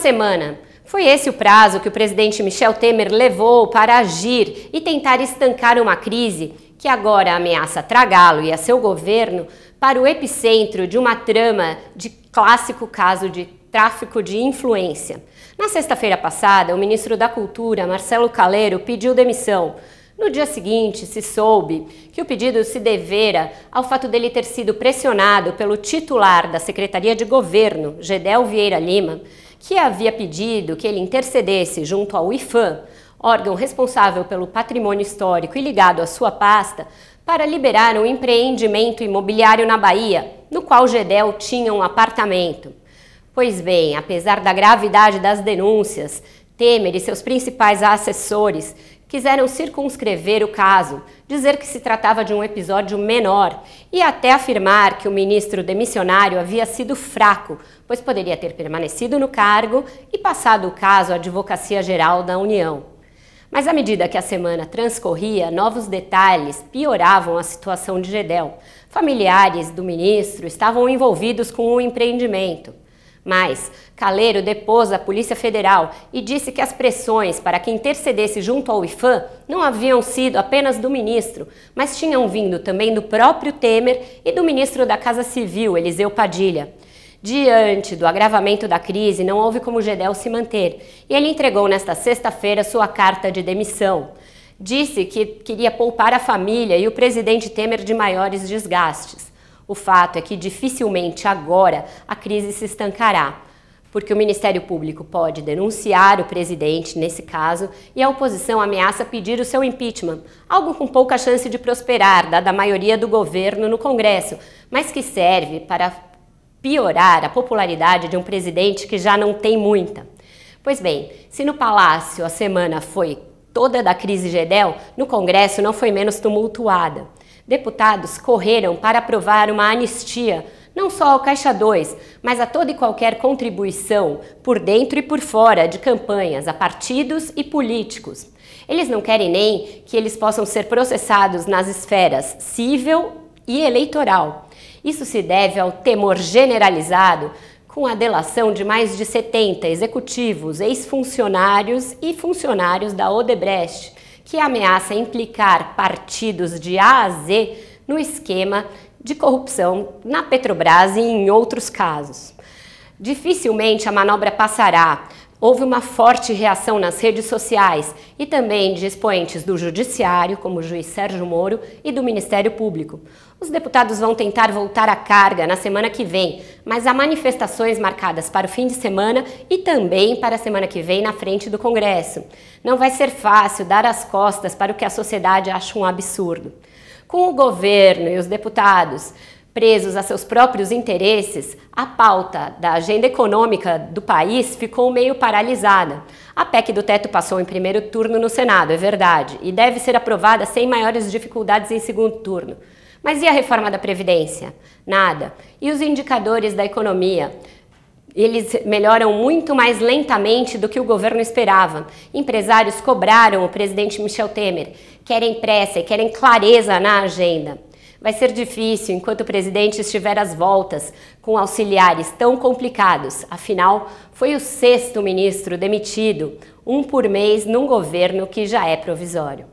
semana. Foi esse o prazo que o presidente Michel Temer levou para agir e tentar estancar uma crise que agora ameaça tragá-lo e a seu governo para o epicentro de uma trama de clássico caso de tráfico de influência. Na sexta-feira passada, o ministro da Cultura, Marcelo Caleiro, pediu demissão. No dia seguinte, se soube que o pedido se devera ao fato dele ter sido pressionado pelo titular da Secretaria de Governo, Gedel Vieira Lima, que havia pedido que ele intercedesse junto ao IFAM, órgão responsável pelo patrimônio histórico e ligado à sua pasta, para liberar um empreendimento imobiliário na Bahia, no qual Gedel tinha um apartamento. Pois bem, apesar da gravidade das denúncias, Temer e seus principais assessores quiseram circunscrever o caso, dizer que se tratava de um episódio menor e até afirmar que o ministro demissionário havia sido fraco, pois poderia ter permanecido no cargo e passado o caso à Advocacia Geral da União. Mas à medida que a semana transcorria, novos detalhes pioravam a situação de Gedel. Familiares do ministro estavam envolvidos com o empreendimento. Mas Caleiro depôs a Polícia Federal e disse que as pressões para que intercedesse junto ao IFAM não haviam sido apenas do ministro, mas tinham vindo também do próprio Temer e do ministro da Casa Civil, Eliseu Padilha. Diante do agravamento da crise, não houve como Gedel se manter e ele entregou nesta sexta-feira sua carta de demissão. Disse que queria poupar a família e o presidente Temer de maiores desgastes. O fato é que dificilmente agora a crise se estancará, porque o Ministério Público pode denunciar o presidente nesse caso e a oposição ameaça pedir o seu impeachment, algo com pouca chance de prosperar, dada a maioria do governo no Congresso, mas que serve para piorar a popularidade de um presidente que já não tem muita. Pois bem, se no Palácio a semana foi toda da crise Gedel, no Congresso não foi menos tumultuada deputados correram para aprovar uma anistia não só ao Caixa 2, mas a toda e qualquer contribuição por dentro e por fora de campanhas a partidos e políticos. Eles não querem nem que eles possam ser processados nas esferas civil e eleitoral. Isso se deve ao temor generalizado com a delação de mais de 70 executivos, ex-funcionários e funcionários da Odebrecht, que ameaça implicar partidos de A a Z no esquema de corrupção na Petrobras e em outros casos. Dificilmente a manobra passará. Houve uma forte reação nas redes sociais e também de expoentes do Judiciário, como o juiz Sérgio Moro, e do Ministério Público. Os deputados vão tentar voltar à carga na semana que vem, mas há manifestações marcadas para o fim de semana e também para a semana que vem na frente do Congresso. Não vai ser fácil dar as costas para o que a sociedade acha um absurdo. Com o governo e os deputados presos a seus próprios interesses, a pauta da agenda econômica do país ficou meio paralisada. A PEC do teto passou em primeiro turno no Senado, é verdade, e deve ser aprovada sem maiores dificuldades em segundo turno. Mas e a reforma da Previdência? Nada. E os indicadores da economia? Eles melhoram muito mais lentamente do que o governo esperava. Empresários cobraram o presidente Michel Temer, querem pressa querem clareza na agenda. Vai ser difícil enquanto o presidente estiver às voltas com auxiliares tão complicados. Afinal, foi o sexto ministro demitido, um por mês num governo que já é provisório.